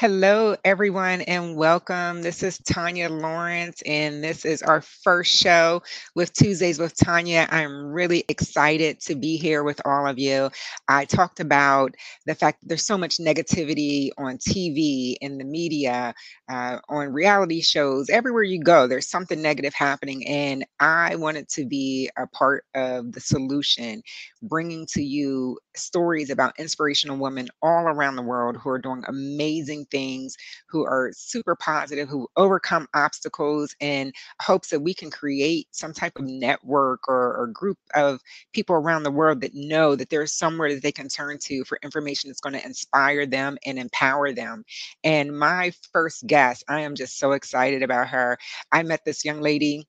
Hello, everyone, and welcome. This is Tonya Lawrence, and this is our first show with Tuesdays with Tonya. I'm really excited to be here with all of you. I talked about the fact that there's so much negativity on TV, in the media, uh, on reality shows. Everywhere you go, there's something negative happening, and I wanted to be a part of the solution, bringing to you stories about inspirational women all around the world who are doing amazing things, who are super positive, who overcome obstacles in hopes that we can create some type of network or, or group of people around the world that know that there's somewhere that they can turn to for information that's going to inspire them and empower them. And my first guest, I am just so excited about her. I met this young lady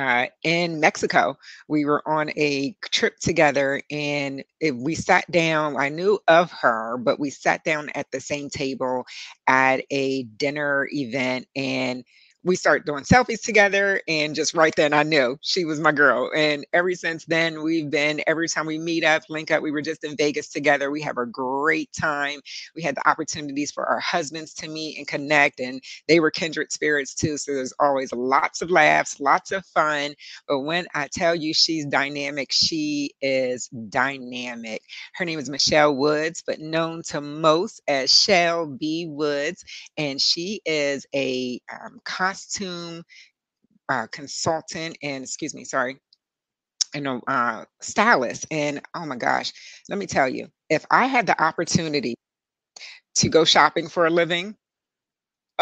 uh, in Mexico. We were on a trip together and it, we sat down. I knew of her, but we sat down at the same table at a dinner event and we started doing selfies together and just right then i knew she was my girl and ever since then we've been every time we meet up link up we were just in vegas together we have a great time we had the opportunities for our husbands to meet and connect and they were kindred spirits too so there's always lots of laughs lots of fun but when i tell you she's dynamic she is dynamic. Her name is michelle woods but known to most as Chelle B. Woods and she is a um, costume uh, consultant and excuse me, sorry, and a uh, stylist. And oh my gosh, let me tell you, if I had the opportunity to go shopping for a living,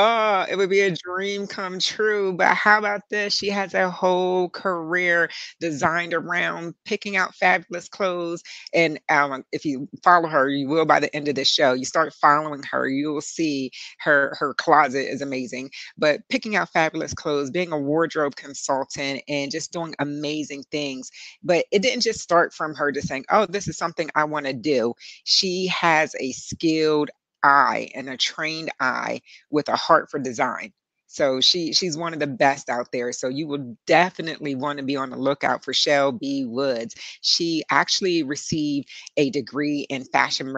Oh, it would be a dream come true, but how about this? She has a whole career designed around picking out fabulous clothes, and, um, if you follow her, you will by the end of this show. You start following her, you will see her her closet is amazing, but picking out fabulous clothes, being a wardrobe consultant, and just doing amazing things. But it didn't just start from her just saying, "Oh, this is something I wanna do." She has a skilled eye and a trained eye with a heart for design. So she she's one of the best out there. So you will definitely want to be on the lookout for Chelle B. Woods. She actually received a degree in fashion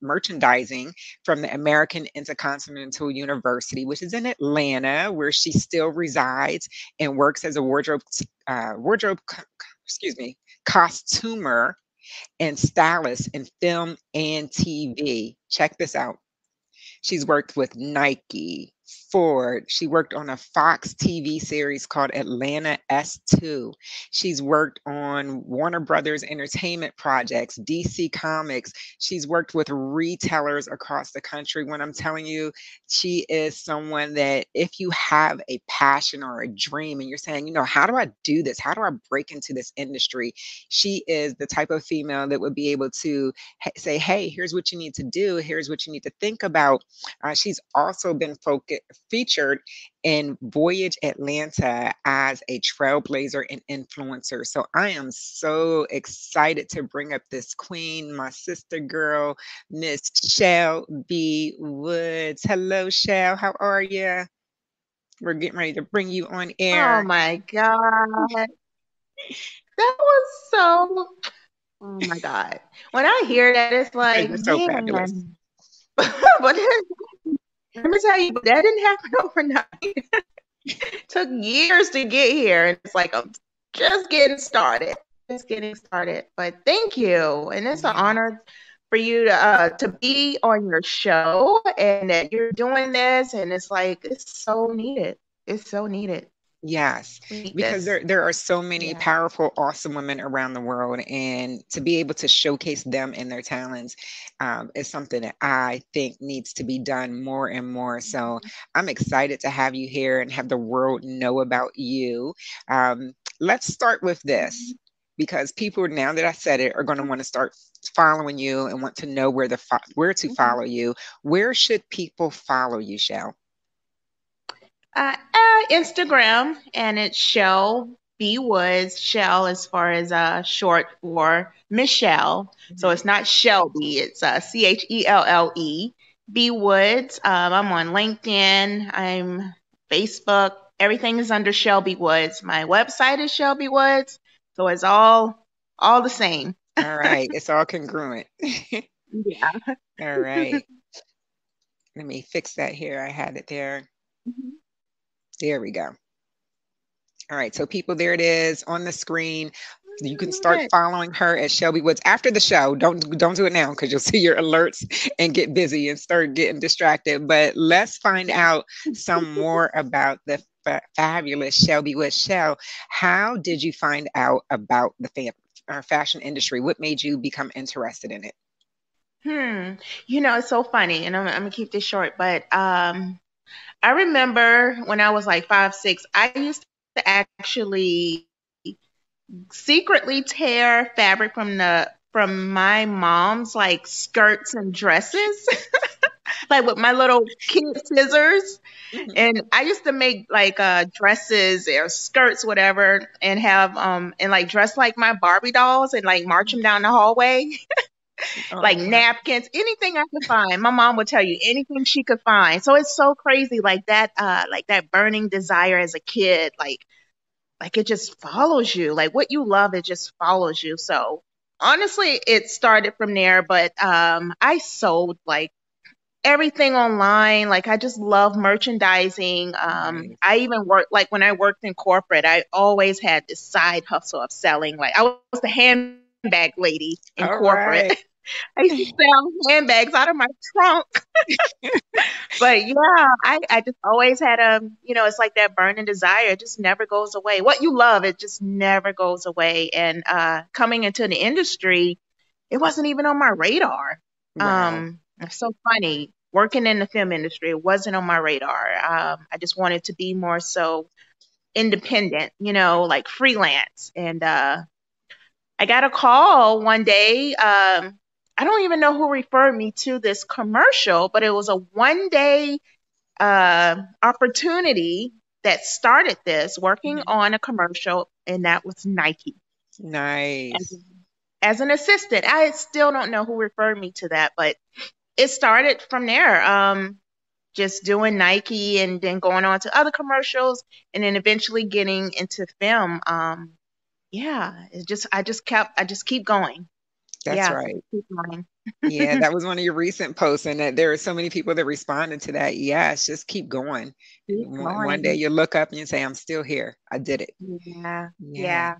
merchandising from the American Intercontinental University, which is in Atlanta, where she still resides and works as a wardrobe uh, wardrobe excuse me costumer and stylist in film and TV. Check this out. She's worked with Nike, Ford. She worked on a Fox TV series called Atlanta S2. She's worked on Warner Brothers Entertainment projects, DC Comics. She's worked with retailers across the country. When I'm telling you, she is someone that if you have a passion or a dream and you're saying, you know, how do I do this? How do I break into this industry? She is the type of female that would be able to say, hey, here's what you need to do. Here's what you need to think about. Uh, she's also been focused featured in Voyage Atlanta as a trailblazer and influencer. So I am so excited to bring up this queen, my sister girl, Miss Chelle B. Woods. Hello, Chelle. How are you? We're getting ready to bring you on air. Oh my God. That was so, oh my God. When I hear that, it's like, so fabulous. but let me tell you, that didn't happen overnight. Took years to get here. And it's like, I'm just getting started. Just getting started. But thank you. And it's an honor for you to uh, to be on your show and that you're doing this. And it's like, it's so needed. It's so needed. Yes, because there there are so many yeah. powerful, awesome women around the world, and to be able to showcase them and their talents um, is something that I think needs to be done more and more. So mm-hmm. I'm excited to have you here and have the world know about you. Um, let's start with this mm-hmm. because people now that I said it are going to want to start following you and want to know where the fo- where to mm-hmm. follow you. Where should people follow you, Chelle? Uh, uh, Instagram, and it's Chelle B Woods. Chelle, as far as uh, short for Michelle. Mm-hmm. So it's not Shelby. It's uh, C H E L L E B Woods. Um, I'm on LinkedIn. I'm Facebook. Everything is under Chelle B Woods. My website is Chelle B Woods. So it's all all the same. all right. It's all congruent. yeah. All right. let me fix that here. I had it there. Mm-hmm. There we go. All right, so people, there it is on the screen. You can start following her at Chelle B Woods after the show. Don't don't do it now because you'll see your alerts and get busy and start getting distracted. But let's find out some more about the fa- fabulous Chelle B Woods. Chelle, how did you find out about the fam- uh, fashion industry? What made you become interested in it? Hmm. You know, it's so funny, and I'm, I'm gonna keep this short, but um, I remember when I was like five, six, I used to actually secretly tear fabric from the from my mom's like skirts and dresses. like with my little kid scissors. Mm-hmm. And I used to make like uh dresses or skirts, whatever, and have um and like dress like my Barbie dolls and like march them down the hallway. Oh, like napkins, anything I could find. My mom would tell you anything she could find. So it's so crazy, like that, uh, like that burning desire as a kid, like, like it just follows you. Like what you love, it just follows you. So honestly, it started from there. But um, I sold like everything online. Like I just love merchandising. Um. I even worked like when I worked in corporate, I always had this side hustle of selling. Like I was the handbag lady in All corporate. Right. I used to sell handbags out of my trunk. but yeah, I, I just always had a, you know, it's like that burning desire. It just never goes away. What you love, it just never goes away. And uh, coming into the industry, it wasn't even on my radar. Wow. Um, it's so funny. Working in the film industry, it wasn't on my radar. Um, I just wanted to be more so independent, you know, like freelance. And uh, I got a call one day. Um, I don't even know who referred me to this commercial, but it was a one day uh, opportunity that started this working mm-hmm. on a commercial, and that was Nike. Nice. As, as, an assistant, I still don't know who referred me to that, but it started from there. Um, just doing Nike and then going on to other commercials, and then eventually getting into film. Um, yeah, it just I just kept I just keep going. That's yeah, right. yeah, that was one of your recent posts, and that there are so many people that responded to that. Yes, just keep going. Keep one, one, day you look up and you say, "I'm still here. I did it." Yeah, yeah. yeah.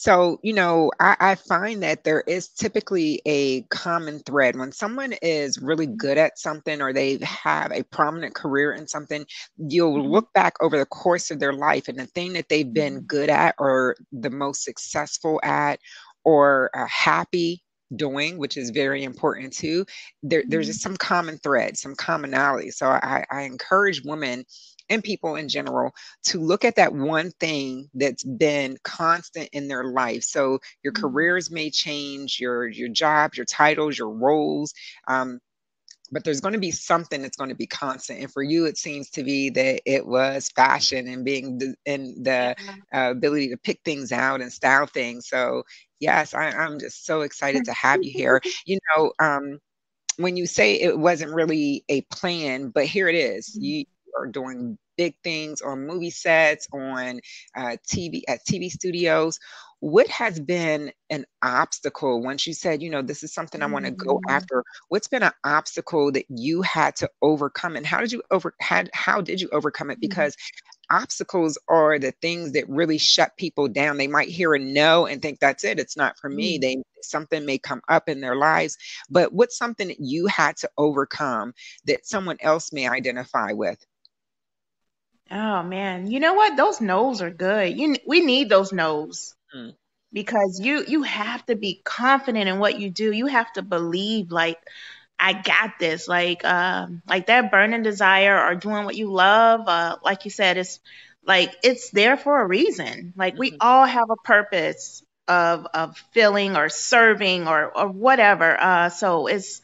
So, you know, I, I, find that there is typically a common thread when someone is really good at something or they have a prominent career in something, you'll mm-hmm. look back over the course of their life and the thing that they've been mm-hmm. good at or the most successful at or uh, happy doing, which is very important too. There, there's mm-hmm. just some common thread, some commonality. So I, I encourage women and people in general to look at that one thing that's been constant in their life. So your mm-hmm. careers may change, your your jobs, your titles, your roles. Um, but there's going to be something that's going to be constant and for you it seems to be that it was fashion and being the, and the uh, ability to pick things out and style things so yes I, am just so excited to have you here you know um, when you say it wasn't really a plan but here it is. Mm-hmm. you are doing big things on movie sets, on uh, TV at TV studios. What has been an obstacle once you said, you know, this is something I want to go mm-hmm. after? What's been an obstacle that you had to overcome, and how did you over had how did you overcome it? Mm-hmm. Because obstacles are the things that really shut people down. They might hear a no and think that's it. It's not for me. Mm. They something may come up in their lives, but what's something that you had to overcome that someone else may identify with? Oh man, you know what? Those no's are good. You we need those no's mm. because you you have to be confident in what you do. You have to believe like I got this. Like um like that burning desire or doing what you love. Uh, like you said, it's like it's there for a reason. Like mm-hmm. we all have a purpose of of filling or serving or or whatever. Uh, so it's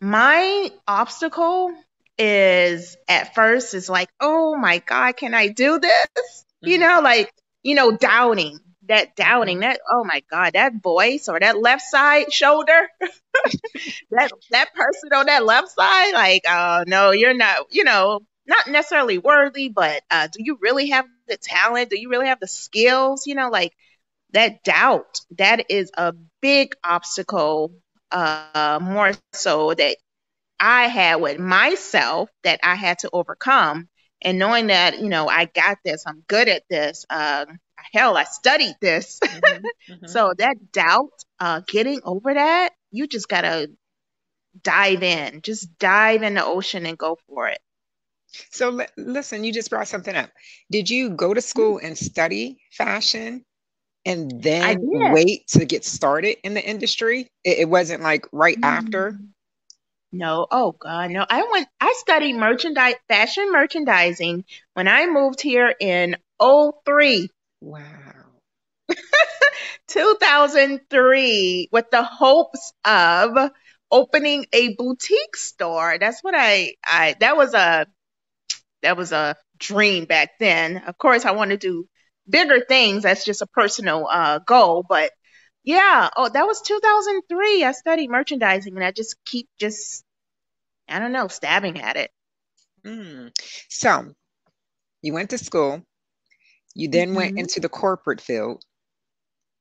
my obstacle is at first is like, oh my God, can I do this? Mm-hmm. You know, like, you know, doubting, that doubting, mm-hmm. that, oh my God, that voice or that left side shoulder, that that person on that left side, like, oh no, you're not, you know, not necessarily worthy, but uh, do you really have the talent? Do you really have the skills? You know, like that doubt, that is a big obstacle, uh, more so that I had with myself that I had to overcome. And knowing that, you know, I got this, I'm good at this. Uh, hell, I studied this. Mm-hmm, mm-hmm. so that doubt, uh, getting over that, you just gotta dive in. Just dive in the ocean and go for it. So l- listen, you just brought something up. Did you go to school and study fashion and then wait to get started in the industry? It, it wasn't like right mm-hmm. after. No, oh God, no. I went I studied merchandise fashion merchandising when I moved here in 03. Wow. 2003 with the hopes of opening a boutique store. That's what I I that was a that was a dream back then. Of course, I want to do bigger things. That's just a personal uh, goal, but yeah. Oh, that was 2003. I studied merchandising, and I just keep just I don't know stabbing at it. Mm. So, you went to school. You then mm-hmm. went into the corporate field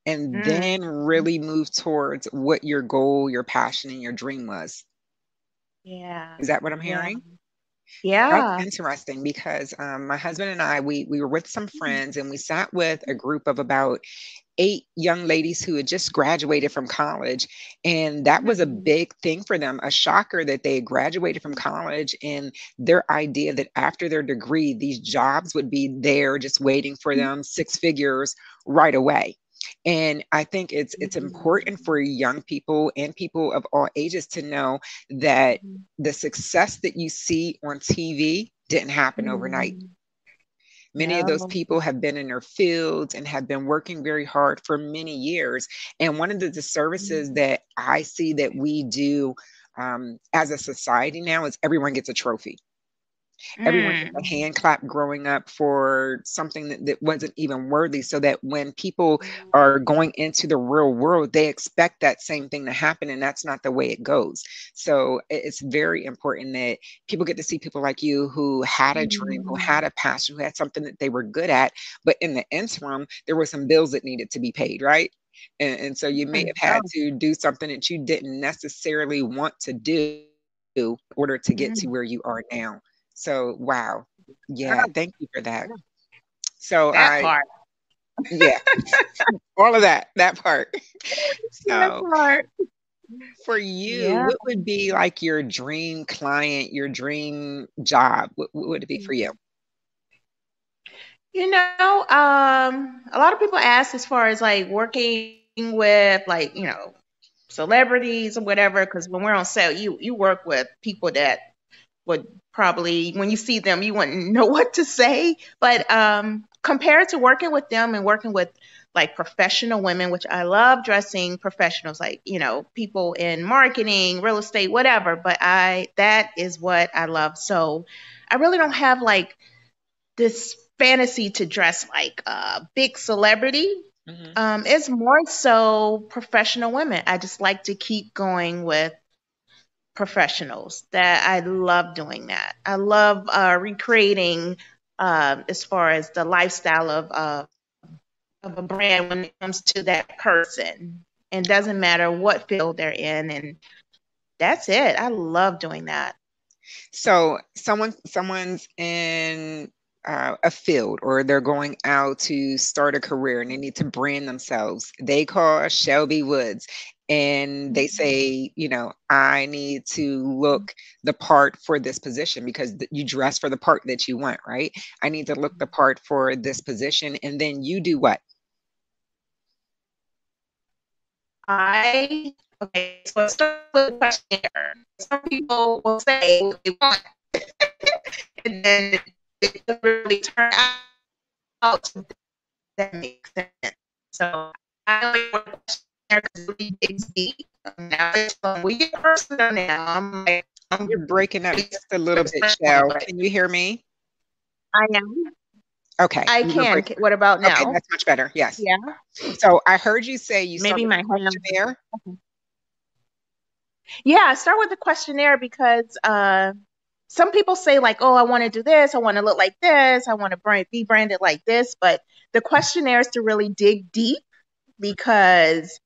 and mm. then really move towards what your goal, your passion, and your dream was. Yeah. Is that what I'm hearing? Yeah. That's interesting because um, my husband and I, we we were with some mm-hmm. friends and we sat with a group of about eight young ladies who had just graduated from college. And that was a mm-hmm. big thing for them, a shocker that they had graduated from college and their idea that after their degree, these jobs would be there just waiting for mm-hmm. them, six figures right away and i think it's it's important for young people and people of all ages to know that the success that you see on tv didn't happen overnight Many of those people have been in their fields and have been working very hard for many years. And one of the disservices mm. that I see that we do um, as a society now is everyone gets a trophy. Everyone mm. a hand clap growing up for something that, that wasn't even worthy, so that when people are going into the real world, they expect that same thing to happen, and that's not the way it goes. So it's very important that people get to see people like you who had a dream, who had mm. a passion, who had something that they were good at, but in the interim, there were some bills that needed to be paid, right? And, and so you may have had to do something that you didn't necessarily want to do in order to get to mm. where you are now. So wow. Yeah, thank you for that. So that I part. yeah. all of that, that part. So that part. for you, yeah. what would be like your dream client, your dream job? What, what would it be for you? You know, um, a lot of people ask as far as like working with like, you know, celebrities or whatever, because when we're on set, you you work with people that would probably when you see them you wouldn't know what to say. But um compared to working with them and working with like professional women which i love dressing professionals like you know people in marketing real estate whatever but i that is what i love. So i really don't have like this fantasy to dress like a big celebrity. Mm-hmm. um, it's more so professional women. I just like to keep going with professionals that I love doing that. I love uh, recreating uh, as far as the lifestyle of uh, of a brand when it comes to that person. And doesn't matter what field they're in, and that's it. I love doing that. So someone someone's in uh, a field or they're going out to start a career and they need to brand themselves. They call Chelle B Woods and they mm-hmm. say, you know, I need to look the part for this position because you dress for the part that you want, right? I need to look the mm-hmm. part for this position. And then you do what? I, okay, so let's start with questionnaire. Some people will say what they want, and then it doesn't really turn out that makes sense. So I only want questionnaire because deep. Now it's we get personal now. I'm like, I'm You're breaking up just a little bit, Chelle. Can you hear me? I am. Okay. I can. What about now? Okay, that's much better. Yes. Yeah. So I heard you say you maybe my questionnaire. Okay. Yeah, start with the questionnaire because uh, some people say like, oh, I want to do this, I want to look like this, I want to brand, be branded like this, but the questionnaire is to really dig deep because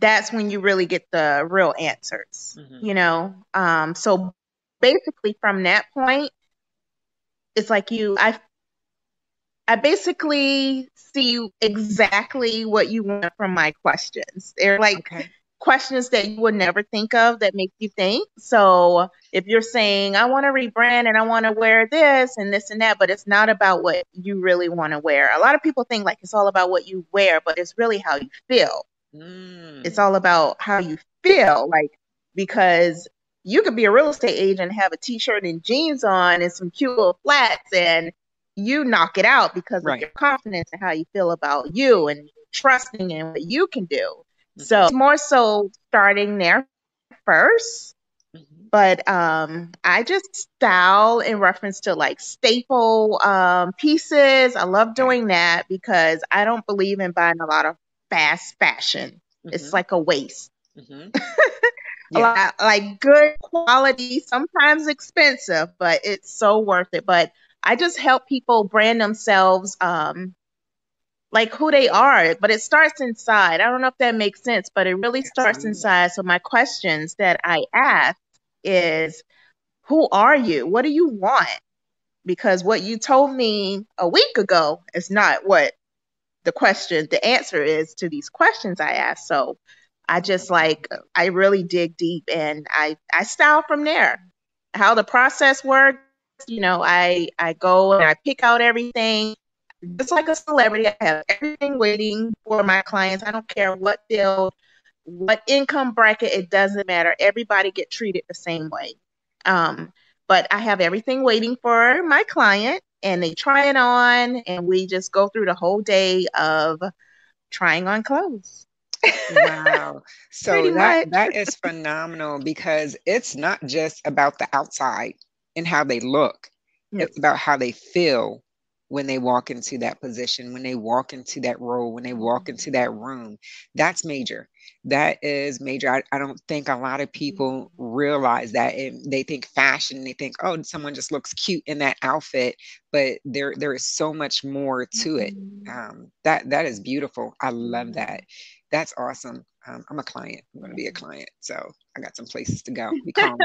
that's when you really get the real answers, mm-hmm. you know? Um, so basically from that point, it's like you, I, I basically see exactly what you want from my questions. They're like okay. questions that you would never think of that make you think. So if you're saying, I want to rebrand and I want to wear this and this and that, but it's not about what you really want to wear. A lot of people think like it's all about what you wear, but it's really how you feel. Mm. It's all about how you feel, like because you could be a real estate agent have a t-shirt and jeans on and some cute little flats and you knock it out because right. of your confidence and how you feel about you and trusting in what you can do. Mm-hmm. So it's more so starting there 1st mm-hmm. But um, I just style in reference to like staple um, pieces. I love doing that because I don't believe in buying a lot of fast fashion. Mm-hmm. It's like a waste. Mm-hmm. yeah. lot, like good quality, sometimes expensive, but it's so worth it. But I just help people brand themselves um, like who they are, but it starts inside. I don't know if that makes sense, but it really starts inside. So my questions that I ask is who are you? What do you want? Because what you told me a week ago is not what the question, the answer is to these questions I asked. So I just like I really dig deep and I I style from there. How the process works, you know, I I go and I pick out everything. Just like a celebrity, I have everything waiting for my clients. I don't care what field, what income bracket, it doesn't matter. Everybody get treated the same way. Um, but I have everything waiting for my client and they try it on and we just go through the whole day of trying on clothes. wow. So that that is phenomenal because it's not just about the outside and how they look. It's about how they feel when they walk into that position, when they walk into that role, when they walk into that room. That's major. That is major. I, I don't think a lot of people mm-hmm. realize that. And they think fashion, they think, oh, someone just looks cute in that outfit. But there there is so much more to it. Mm-hmm. Um, that that is beautiful. I love that. That's awesome. Um, I'm a client. I'm going to be a client. So I got some places to go. We call them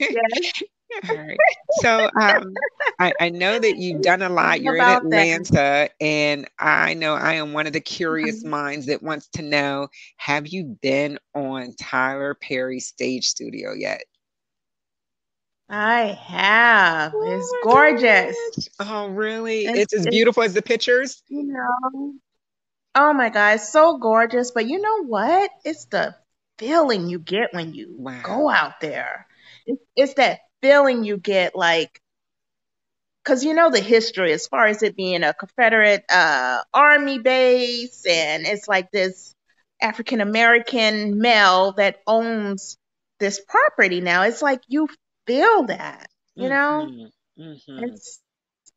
yes. All right. So um, I, I, know that you've done a lot. You're in Atlanta, that. and I know I am one of the curious mm-hmm. minds that wants to know: Have you been on Tyler Perry's stage studio yet? I have. Oh it's gorgeous. Gosh. Oh, really? It's, it's as beautiful as the pictures. You know. Oh my God, it's so gorgeous. But you know what? It's the feeling you get when you wow. go out there. It's, it's that feeling you get like because you know the history as far as it being a Confederate uh, army base, and it's like this African American male that owns this property now. It's like you feel that, you know. Mm-hmm. Mm-hmm. It's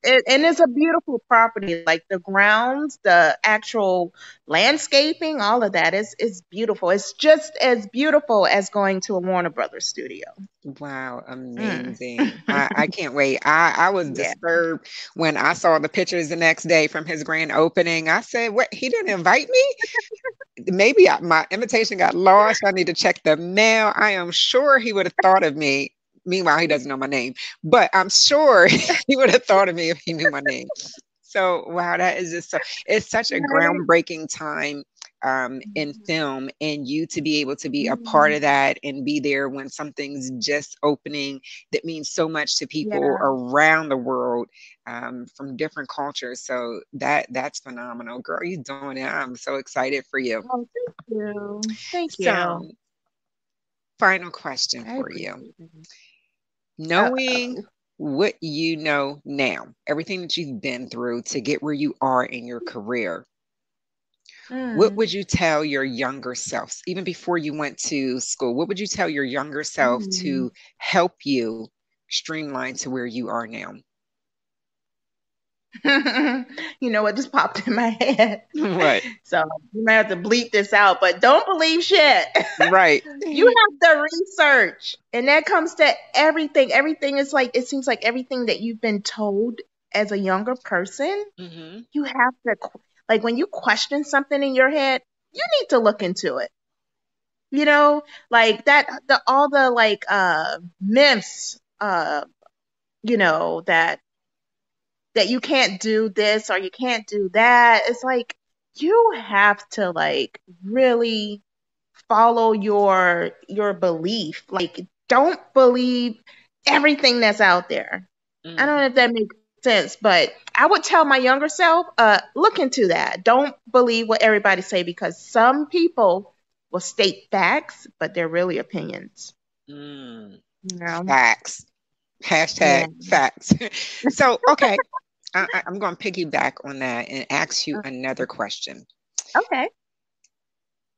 it, and it's a beautiful property. Like the grounds, the actual landscaping, all of that is is beautiful. It's just as beautiful as going to a Warner Brothers studio. Wow, mm. amazing! Mm. I, I, can't wait. I, I was yeah. disturbed when I saw the pictures the next day from his grand opening. I said, "What? He didn't invite me? Maybe I, my invitation got lost. I need to check the mail. I am sure he would have thought of me Meanwhile, he doesn't know my name, but I'm sure he would have thought of me if he knew my name. So wow, that is just so it's such a groundbreaking time um, in mm-hmm. film and you to be able to be a part mm-hmm. of that and be there when something's just opening that means so much to people yeah. around the world um, from different cultures. So that that's phenomenal girl. You're doing it. I'm so excited for you. Oh, thank you. Thank you. so, final question for you knowing Uh-oh. what you know now, everything that you've been through to get where you are in your career, mm. what would you tell your younger self, even before you went to school? What would you tell your younger self mm. to help you streamline to where you are now? you know what just popped in my head. Right. So you might have to bleep this out, but don't believe shit. Right. you have to research. And that comes to everything. Everything is like it seems like everything that you've been told as a younger person, mm-hmm. you have to like when you question something in your head, you need to look into it. You know, like that the all the like uh myths uh you know that that you can't do this or you can't do that. It's like you have to like really follow your your belief. Like don't believe everything that's out there. Mm. I don't know if that makes sense, but I would tell my younger self, uh, look into that. Don't believe what everybody say because some people will state facts, but they're really opinions. Mm. You know? Facts. Hashtag yeah. facts. so, okay. I, am going to piggyback on that and ask you another question. Okay.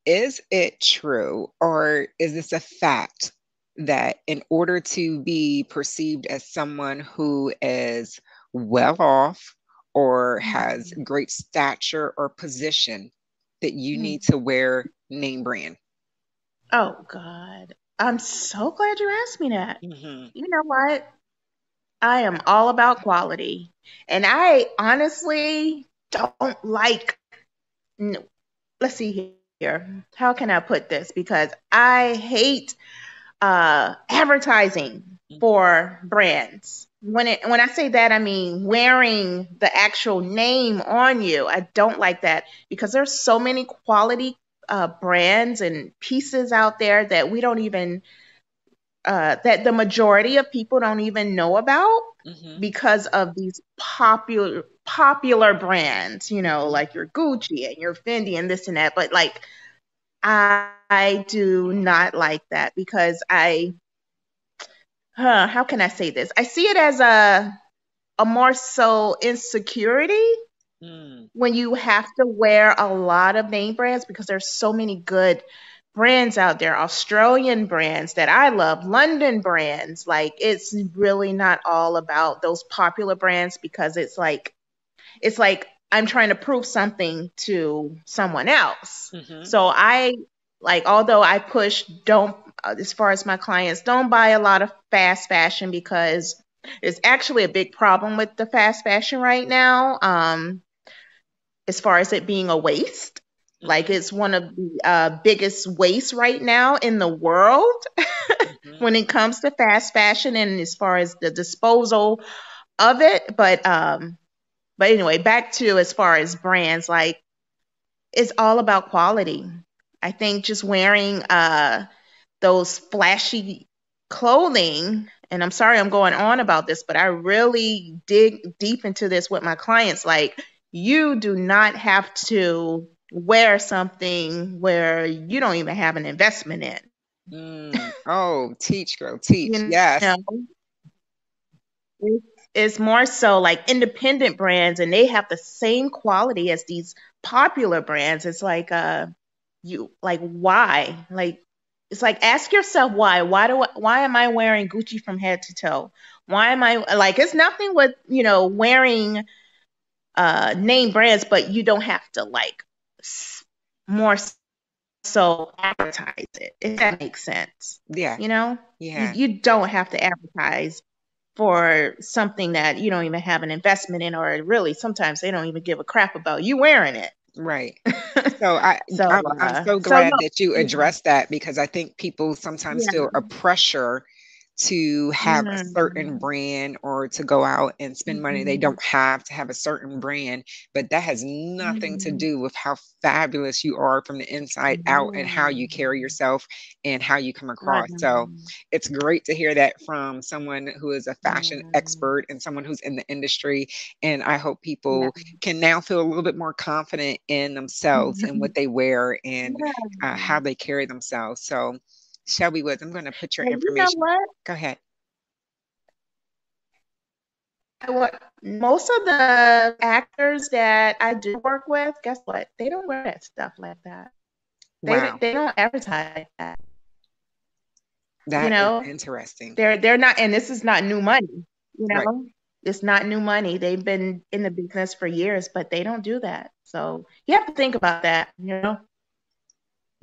Is it true or is this a fact that in order to be perceived as someone who is well off or has mm-hmm. great stature or position, that you mm-hmm. need to wear name brand? Oh, God. I'm so glad you asked me that. Mm-hmm. You know what? I am all about quality. And I honestly don't like, no, let's see here. How can I put this? Because I hate uh, advertising for brands. When it when I say that, I mean wearing the actual name on you. I don't like that because there's so many quality uh, brands and pieces out there that we don't even uh, that the majority of people don't even know about mm-hmm. because of these popular popular brands, you know, like your Gucci and your Fendi and this and that. But like, I, I do not like that because I, huh, how can I say this? I see it as a a more so insecurity mm. when you have to wear a lot of name brands because there's so many good brands out there, Australian brands that I love, London brands. Like it's really not all about those popular brands because it's like it's like I'm trying to prove something to someone else. Mm-hmm. So I like although I push don't as far as my clients don't buy a lot of fast fashion because it's actually a big problem with the fast fashion right now. Um as far as it being a waste like it's one of the uh, biggest wastes right now in the world mm-hmm. when it comes to fast fashion and as far as the disposal of it. But um, but anyway, back to as far as brands, like it's all about quality. I think just wearing uh those flashy clothing and I'm sorry I'm going on about this, but I really dig deep into this with my clients. Like, you do not have to wear something where you don't even have an investment in. Mm. Oh, teach, girl, teach. You yes. Know, it's more so like independent brands, and they have the same quality as these popular brands. It's like, uh, you like why? Like, it's like ask yourself why. Why do I, why am I wearing Gucci from head to toe? Why am I like? It's nothing with you know wearing uh name brands, but you don't have to like more so advertise it, if that makes sense. Yeah. You know? Yeah. You, you don't have to advertise for something that you don't even have an investment in, or really sometimes they don't even give a crap about you wearing it. Right. So I, so, I'm, I'm, uh, so glad so that you addressed that because I think people sometimes yeah. feel a pressure to have mm-hmm. a certain mm-hmm. brand or to go out and spend money mm-hmm. they don't have to have a certain brand but that has nothing mm-hmm. to do with how fabulous you are from the inside out and how you carry yourself and how you come across so it's great to hear that from someone who is a fashion expert and someone who's in the industry and i hope people can now feel a little bit more confident in themselves and what they wear and uh, how they carry themselves so Chelle B Woods, I'm going to put your information. You know Go ahead. What most of the actors that I do work with, guess what? They don't wear that stuff like that. They wow. they don't advertise that. That you know, interesting. They're they're not, and this is not new money. You know, right. it's not new money. They've been in the business for years, but they don't do that. So you have to think about that. You know.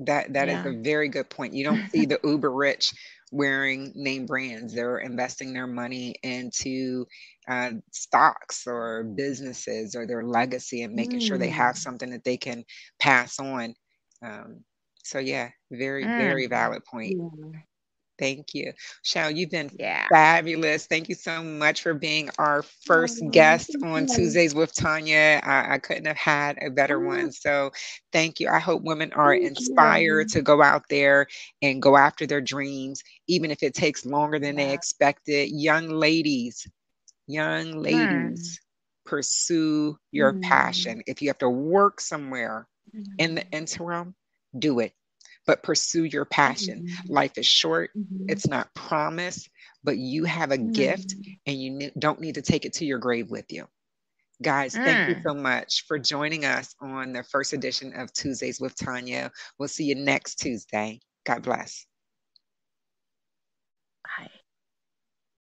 That that yeah. is a very good point. You don't see the uber rich wearing name brands. They're investing their money into uh, stocks or businesses or their legacy and making mm. sure they have mm. something that they can pass on. Um, So yeah, very, mm. very valid point. Yeah. Thank you. Shao, you've been yeah. fabulous. Thank you so much for being our first oh, guest on Tuesdays with Tonya. I, I, couldn't have had a better oh. one. So thank you. I hope women are thank inspired you. to go out there and go after their dreams, even if it takes longer than yeah. they expected. Young ladies, young ladies, mm. pursue your mm. passion. If you have to work somewhere mm. in the interim, do it but pursue your passion. Mm-hmm. Life is short, mm-hmm. it's not promised, but you have a mm-hmm. gift and you ne- don't need to take it to your grave with you. Guys, mm. thank you mm. so much for joining us on the first edition of Tuesdays with Tonya. We'll see you next Tuesday. God bless.